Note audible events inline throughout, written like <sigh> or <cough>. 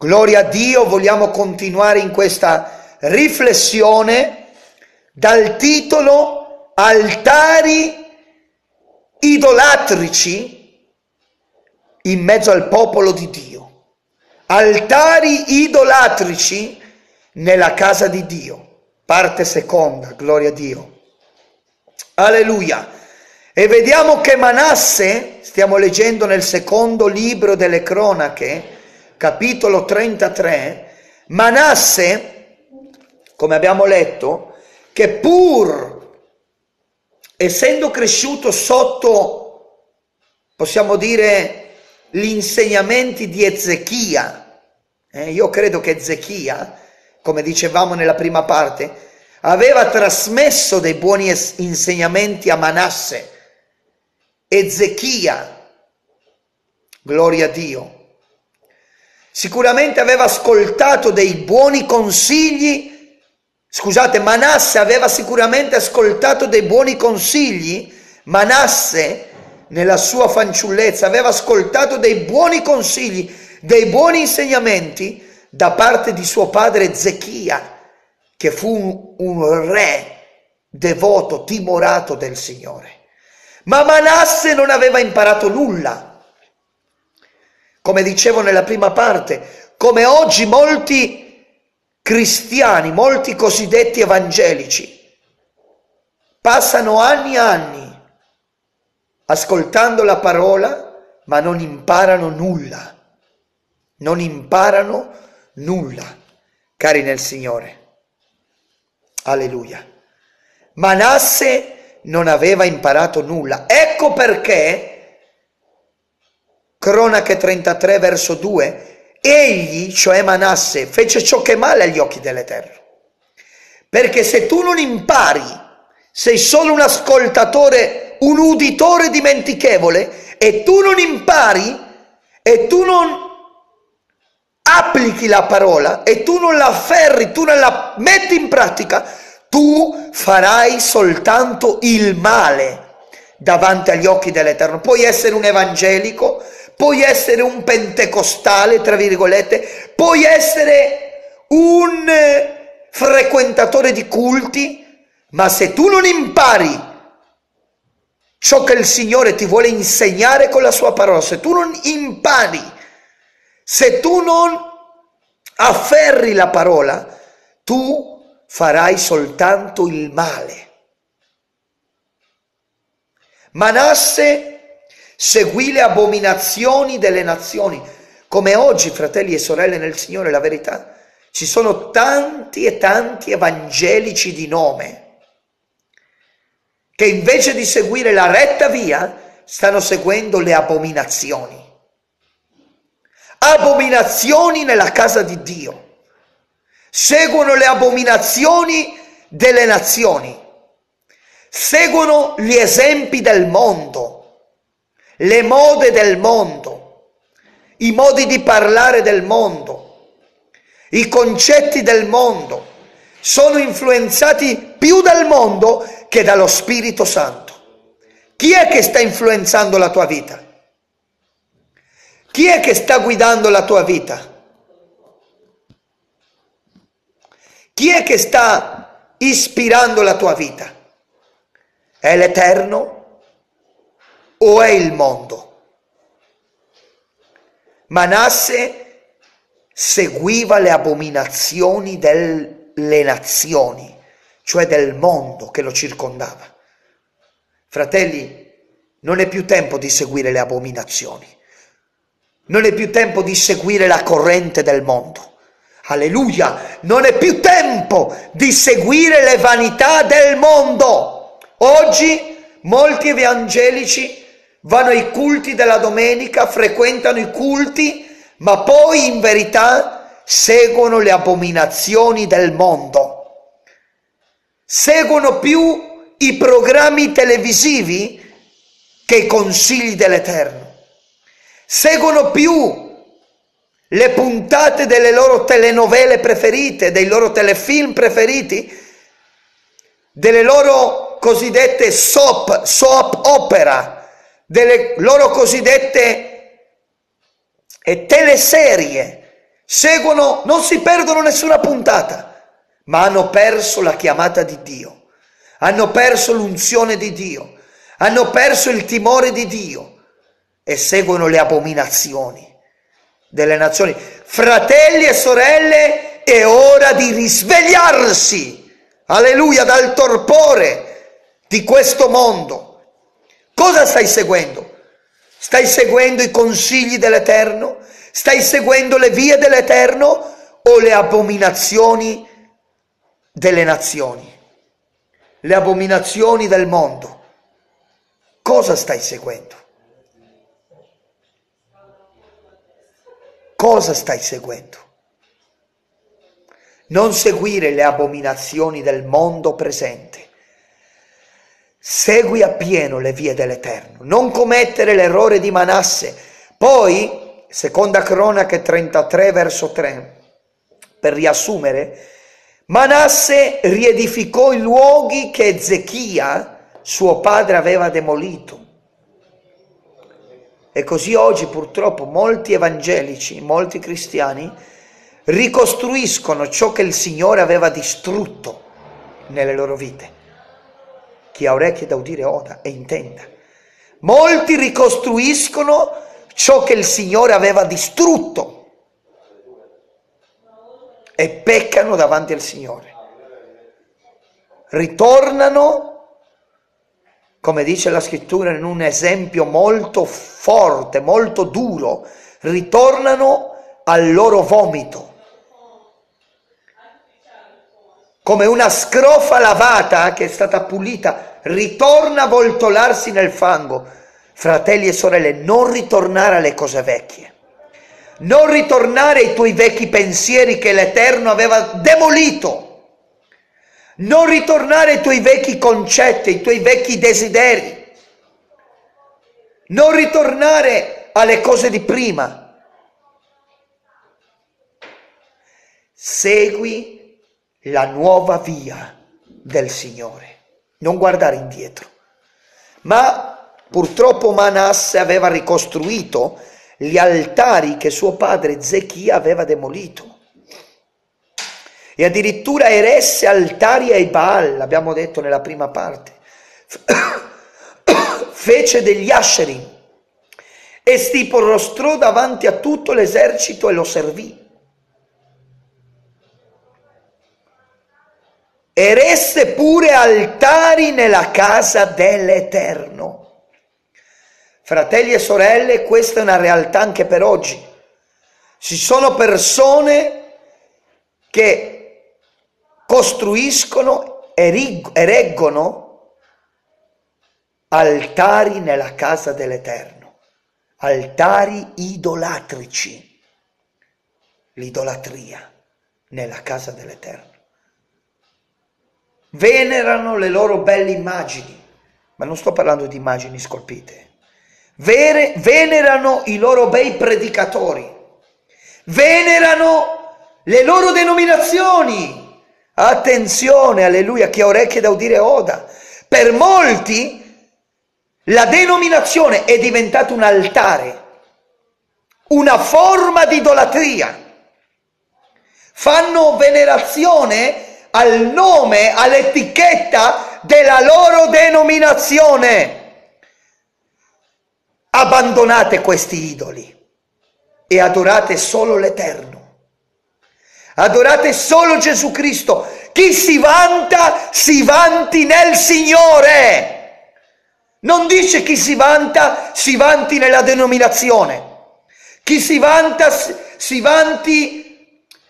Gloria a Dio, vogliamo continuare in questa riflessione dal titolo Altari idolatrici in mezzo al popolo di Dio. Altari idolatrici nella casa di Dio. Parte seconda, gloria a Dio. Alleluia. E vediamo che Manasse, stiamo leggendo nel secondo libro delle cronache, capitolo 33, Manasse, come abbiamo letto, che pur essendo cresciuto sotto, possiamo dire, gli insegnamenti di Ezechia, eh, io credo che Ezechia, come dicevamo nella prima parte, aveva trasmesso dei buoni insegnamenti a Manasse. Ezechia, gloria a Dio, sicuramente aveva ascoltato dei buoni consigli, scusate, Manasse aveva sicuramente ascoltato dei buoni consigli, Manasse nella sua fanciullezza aveva ascoltato dei buoni consigli, dei buoni insegnamenti da parte di suo padre Zechia, che fu un, un re devoto, timorato del Signore. Ma Manasse non aveva imparato nulla come dicevo nella prima parte, come oggi molti cristiani, molti cosiddetti evangelici, passano anni e anni ascoltando la parola, ma non imparano nulla, non imparano nulla, cari nel Signore. Alleluia. Manasse non aveva imparato nulla. Ecco perché Cronache 33 verso 2, egli, cioè Manasse, fece ciò che è male agli occhi dell'Eterno. Perché se tu non impari, sei solo un ascoltatore, un uditore dimentichevole, e tu non impari, e tu non applichi la parola, e tu non la afferri, tu non la metti in pratica, tu farai soltanto il male davanti agli occhi dell'Eterno. Puoi essere un evangelico, puoi essere un pentecostale, tra virgolette, puoi essere un frequentatore di culti, ma se tu non impari ciò che il Signore ti vuole insegnare con la sua parola, se tu non impari, se tu non afferri la parola, tu farai soltanto il male. Manasse seguì le abominazioni delle nazioni, come oggi, fratelli e sorelle nel Signore, la verità. Ci sono tanti e tanti evangelici di nome che invece di seguire la retta via stanno seguendo le abominazioni. Abominazioni nella casa di Dio. Seguono le abominazioni delle nazioni. Seguono gli esempi del mondo le mode del mondo, i modi di parlare del mondo, i concetti del mondo, sono influenzati più dal mondo che dallo Spirito Santo. Chi è che sta influenzando la tua vita? Chi è che sta guidando la tua vita? Chi è che sta ispirando la tua vita? È l'Eterno? O è il mondo? Manasse seguiva le abominazioni delle nazioni, cioè del mondo che lo circondava. Fratelli, non è più tempo di seguire le abominazioni, non è più tempo di seguire la corrente del mondo. Alleluia, non è più tempo di seguire le vanità del mondo. Oggi molti evangelici vanno ai culti della domenica, frequentano i culti, ma poi in verità seguono le abominazioni del mondo. Seguono più i programmi televisivi che i consigli dell'Eterno. Seguono più le puntate delle loro telenovele preferite, dei loro telefilm preferiti, delle loro cosiddette soap, soap opera, delle loro cosiddette teleserie. Seguono, non si perdono nessuna puntata, ma hanno perso la chiamata di Dio, hanno perso l'unzione di Dio, hanno perso il timore di Dio. E seguono le abominazioni delle nazioni. Fratelli e sorelle, è ora di risvegliarsi, alleluia, dal torpore di questo mondo. Cosa stai seguendo? Stai seguendo i consigli dell'Eterno? Stai seguendo le vie dell'Eterno o le abominazioni delle nazioni? Le abominazioni del mondo? Cosa stai seguendo? Cosa stai seguendo? Non seguire le abominazioni del mondo presente. Segui appieno le vie dell'Eterno. Non commettere l'errore di Manasse. Poi, seconda cronaca 33 verso 3, per riassumere, Manasse riedificò i luoghi che Ezechia, suo padre, aveva demolito e così oggi purtroppo molti evangelici, molti cristiani, ricostruiscono ciò che il Signore aveva distrutto nelle loro vite. Chi ha orecchie da udire oda e intenda. Molti ricostruiscono ciò che il Signore aveva distrutto e peccano davanti al Signore. Ritornano come dice la scrittura in un esempio molto forte, molto duro, ritornano al loro vomito. Come una scrofa lavata che è stata pulita, ritorna a voltolarsi nel fango. Fratelli e sorelle, non ritornare alle cose vecchie. Non ritornare ai tuoi vecchi pensieri che l'Eterno aveva demolito non ritornare ai tuoi vecchi concetti, ai tuoi vecchi desideri, non ritornare alle cose di prima. Segui la nuova via del Signore, non guardare indietro. Ma purtroppo Manasse aveva ricostruito gli altari che suo padre Zechia aveva demolito e addirittura eresse altari ai Baal, l'abbiamo detto nella prima parte. <coughs> Fece degli asceri e si prostrò davanti a tutto l'esercito e lo servì. Eresse pure altari nella casa dell'Eterno. Fratelli e sorelle, questa è una realtà anche per oggi. Ci sono persone che costruiscono e reggono altari nella casa dell'Eterno, altari idolatrici, l'idolatria nella casa dell'Eterno. Venerano le loro belle immagini, ma non sto parlando di immagini scolpite. Vere, venerano i loro bei predicatori, venerano le loro denominazioni, Attenzione, alleluia, chi ha orecchie da udire oda. Per molti la denominazione è diventata un altare, una forma di idolatria. Fanno venerazione al nome, all'etichetta della loro denominazione. Abbandonate questi idoli e adorate solo l'Eterno. Adorate solo Gesù Cristo. Chi si vanta, si vanti nel Signore. Non dice chi si vanta, si vanti nella denominazione. Chi si vanta, si vanti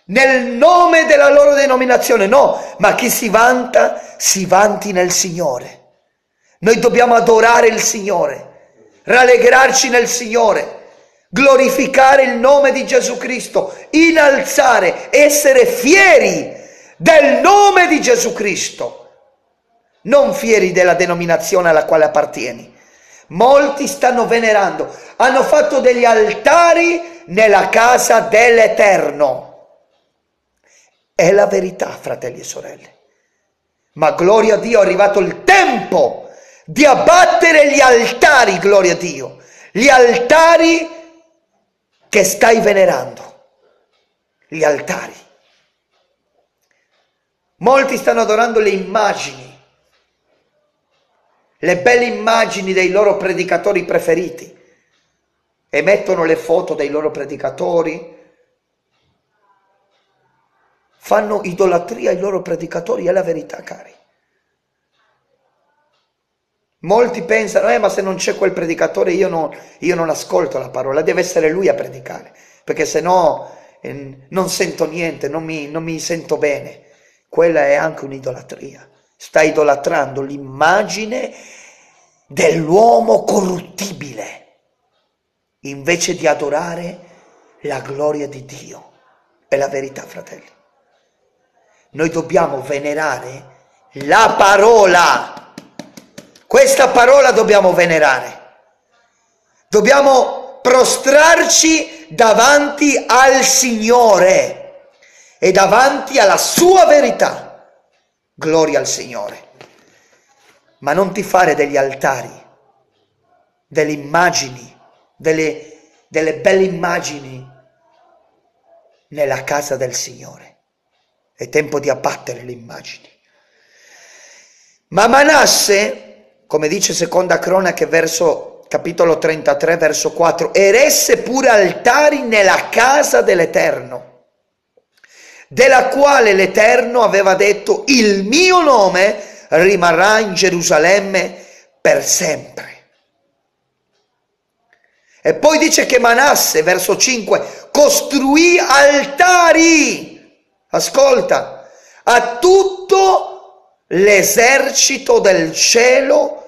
nel nome della loro denominazione. No, ma chi si vanta, si vanti nel Signore. Noi dobbiamo adorare il Signore, rallegrarci nel Signore glorificare il nome di Gesù Cristo, innalzare, essere fieri del nome di Gesù Cristo, non fieri della denominazione alla quale appartieni. Molti stanno venerando, hanno fatto degli altari nella casa dell'Eterno. È la verità, fratelli e sorelle. Ma gloria a Dio, è arrivato il tempo di abbattere gli altari, gloria a Dio. Gli altari che stai venerando. gli altari. Molti stanno adorando le immagini, le belle immagini dei loro predicatori preferiti e mettono le foto dei loro predicatori, fanno idolatria ai loro predicatori, è la verità, cari. Molti pensano, eh, ma se non c'è quel predicatore io non, io non ascolto la parola, deve essere lui a predicare, perché se no eh, non sento niente, non mi, non mi sento bene. Quella è anche un'idolatria. Sta idolatrando l'immagine dell'uomo corruttibile, invece di adorare la gloria di Dio. È la verità, fratelli. Noi dobbiamo venerare la parola questa parola dobbiamo venerare. Dobbiamo prostrarci davanti al Signore e davanti alla sua verità. Gloria al Signore. Ma non ti fare degli altari, delle immagini, delle, delle belle immagini nella casa del Signore. È tempo di abbattere le immagini. Ma Manasse come dice seconda cronaca verso capitolo 33 verso 4, eresse pure altari nella casa dell'Eterno, della quale l'Eterno aveva detto il mio nome rimarrà in Gerusalemme per sempre. E poi dice che Manasse, verso 5, costruì altari, ascolta, a tutto l'esercito del cielo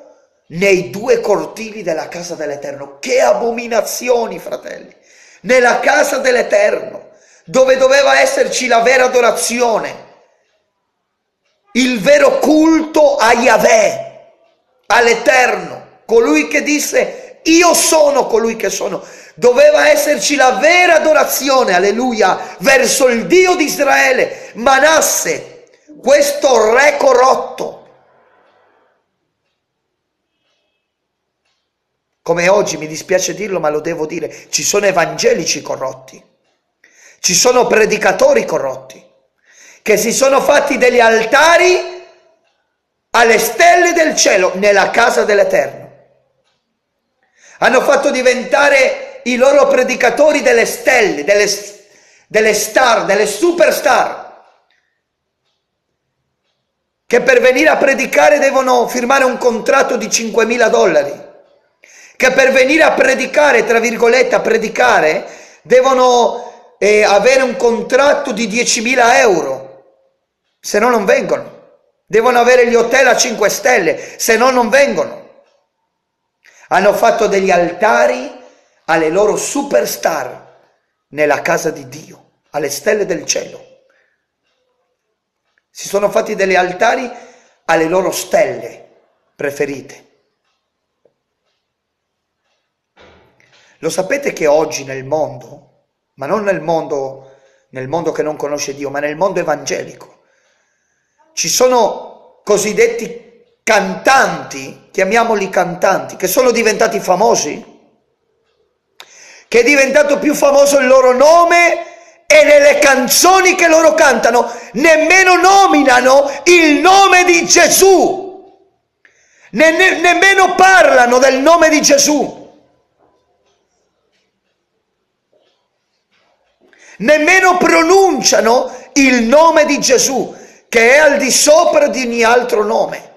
nei due cortili della casa dell'Eterno. Che abominazioni, fratelli! Nella casa dell'Eterno, dove doveva esserci la vera adorazione, il vero culto a Yahweh, all'Eterno, colui che disse io sono colui che sono. Doveva esserci la vera adorazione, alleluia, verso il Dio di Israele. Manasse, questo re corrotto, Come oggi mi dispiace dirlo, ma lo devo dire, ci sono evangelici corrotti, ci sono predicatori corrotti, che si sono fatti degli altari alle stelle del cielo nella casa dell'Eterno. Hanno fatto diventare i loro predicatori delle stelle, delle, delle star, delle superstar che per venire a predicare devono firmare un contratto di 5.000 dollari che per venire a predicare, tra virgolette, a predicare, devono eh, avere un contratto di 10.000 euro, se no non vengono. Devono avere gli hotel a 5 stelle, se no non vengono. Hanno fatto degli altari alle loro superstar nella casa di Dio, alle stelle del cielo. Si sono fatti degli altari alle loro stelle preferite. Lo sapete che oggi nel mondo, ma non nel mondo, nel mondo che non conosce Dio, ma nel mondo evangelico, ci sono cosiddetti cantanti, chiamiamoli cantanti, che sono diventati famosi, che è diventato più famoso il loro nome e nelle canzoni che loro cantano nemmeno nominano il nome di Gesù, ne, ne, nemmeno parlano del nome di Gesù. nemmeno pronunciano il nome di Gesù, che è al di sopra di ogni altro nome.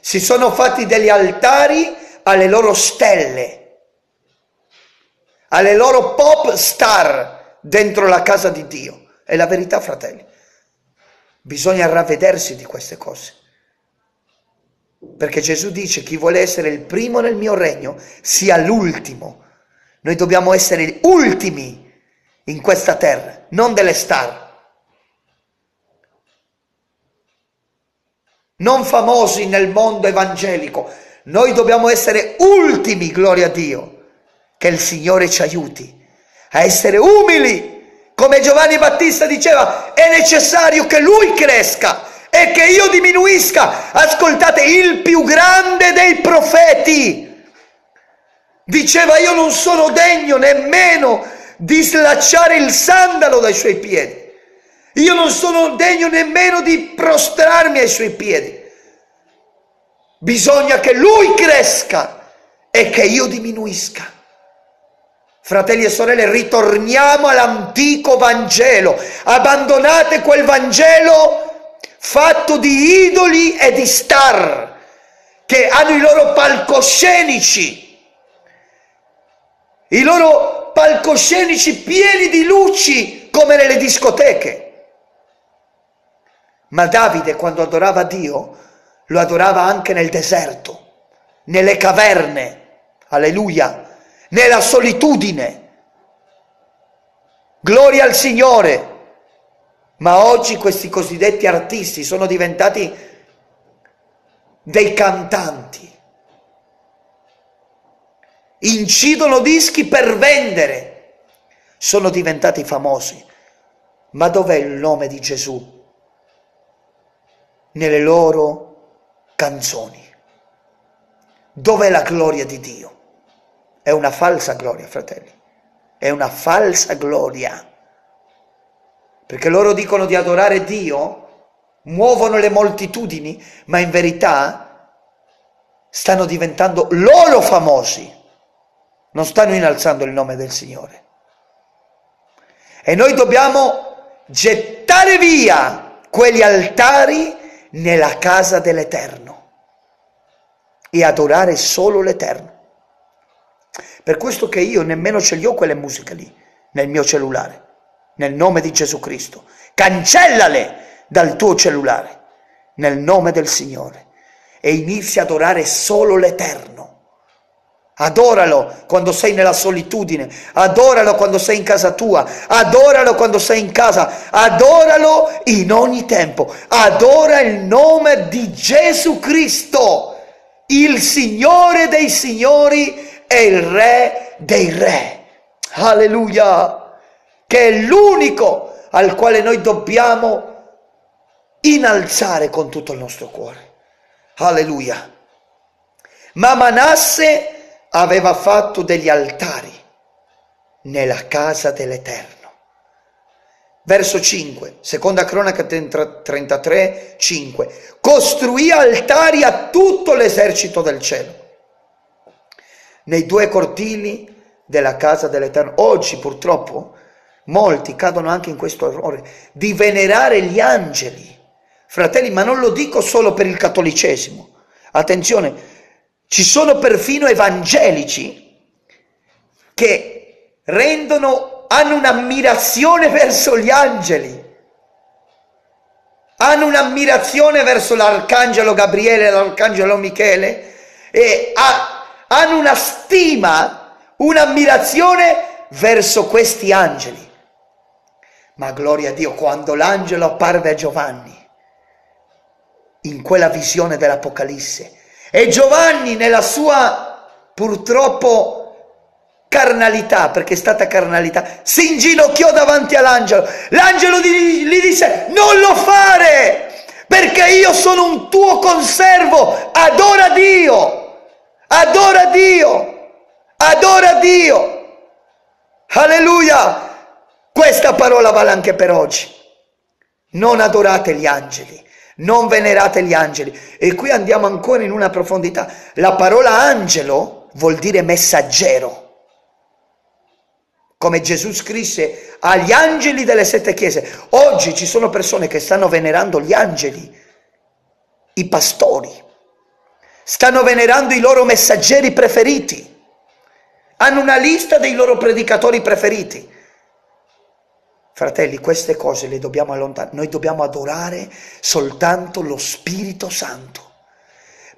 Si sono fatti degli altari alle loro stelle, alle loro pop star dentro la casa di Dio. È la verità, fratelli. Bisogna ravvedersi di queste cose. Perché Gesù dice chi vuole essere il primo nel mio regno sia l'ultimo. Noi dobbiamo essere ultimi in questa terra, non delle star. Non famosi nel mondo evangelico. Noi dobbiamo essere ultimi, gloria a Dio. Che il Signore ci aiuti a essere umili. Come Giovanni Battista diceva, è necessario che Lui cresca e che io diminuisca. Ascoltate, il più grande dei profeti diceva io non sono degno nemmeno di slacciare il sandalo dai suoi piedi. Io non sono degno nemmeno di prostrarmi ai suoi piedi. Bisogna che lui cresca e che io diminuisca. Fratelli e sorelle, ritorniamo all'antico Vangelo. Abbandonate quel Vangelo fatto di idoli e di star che hanno i loro palcoscenici, i loro palcoscenici pieni di luci come nelle discoteche. Ma Davide quando adorava Dio lo adorava anche nel deserto, nelle caverne, alleluia, nella solitudine. Gloria al Signore. Ma oggi questi cosiddetti artisti sono diventati dei cantanti. Incidono dischi per vendere. Sono diventati famosi. Ma dov'è il nome di Gesù? Nelle loro canzoni. Dov'è la gloria di Dio? È una falsa gloria, fratelli. È una falsa gloria. Perché loro dicono di adorare Dio, muovono le moltitudini, ma in verità stanno diventando loro famosi. Non stanno innalzando il nome del Signore. E noi dobbiamo gettare via quegli altari nella casa dell'Eterno e adorare solo l'Eterno. Per questo che io nemmeno ce li ho quelle musiche lì nel mio cellulare, nel nome di Gesù Cristo. Cancellale dal tuo cellulare, nel nome del Signore, e inizia ad adorare solo l'Eterno. Adoralo quando sei nella solitudine, adoralo quando sei in casa tua, adoralo quando sei in casa, adoralo in ogni tempo. Adora il nome di Gesù Cristo, il Signore dei Signori e il Re dei Re. Alleluia! Che è l'unico al quale noi dobbiamo innalzare con tutto il nostro cuore. Alleluia! Ma Manasse aveva fatto degli altari nella casa dell'Eterno. Verso 5, seconda cronaca 33, 5. Costruì altari a tutto l'esercito del cielo. Nei due cortili della casa dell'Eterno. Oggi purtroppo molti cadono anche in questo errore di venerare gli angeli. Fratelli, ma non lo dico solo per il cattolicesimo. Attenzione, ci sono perfino evangelici che rendono, hanno un'ammirazione verso gli angeli, hanno un'ammirazione verso l'arcangelo Gabriele l'arcangelo Michele e ha, hanno una stima, un'ammirazione verso questi angeli. Ma gloria a Dio, quando l'angelo apparve a Giovanni, in quella visione dell'Apocalisse, e Giovanni nella sua purtroppo carnalità, perché è stata carnalità, si inginocchiò davanti all'angelo. L'angelo gli disse, non lo fare, perché io sono un tuo conservo, adora Dio, adora Dio, adora Dio. Alleluia! Questa parola vale anche per oggi. Non adorate gli angeli, non venerate gli angeli. E qui andiamo ancora in una profondità. La parola angelo vuol dire messaggero. Come Gesù scrisse agli angeli delle sette chiese. Oggi ci sono persone che stanno venerando gli angeli, i pastori. Stanno venerando i loro messaggeri preferiti. Hanno una lista dei loro predicatori preferiti. Fratelli, queste cose le dobbiamo allontanare. Noi dobbiamo adorare soltanto lo Spirito Santo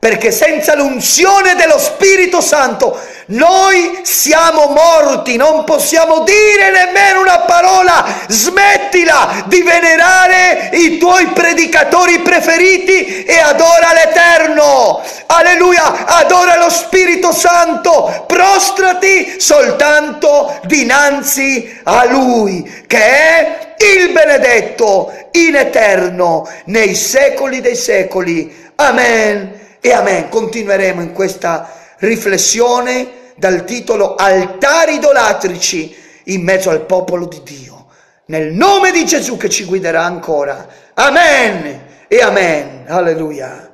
perché senza l'unzione dello Spirito Santo noi siamo morti, non possiamo dire nemmeno una parola, smettila di venerare i tuoi predicatori preferiti e adora l'Eterno, alleluia, adora lo Spirito Santo, prostrati soltanto dinanzi a Lui, che è il benedetto in eterno nei secoli dei secoli. Amen e amen. Continueremo in questa riflessione dal titolo Altari idolatrici in mezzo al popolo di Dio. Nel nome di Gesù che ci guiderà ancora. Amen e amen. Alleluia.